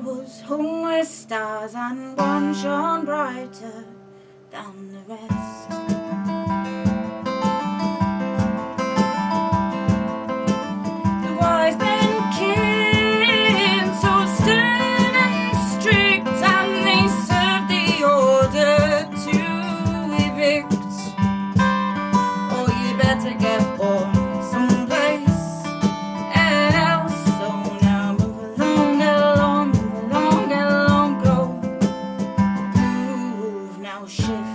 hung with stars and one shone brighter than the rest. now shift.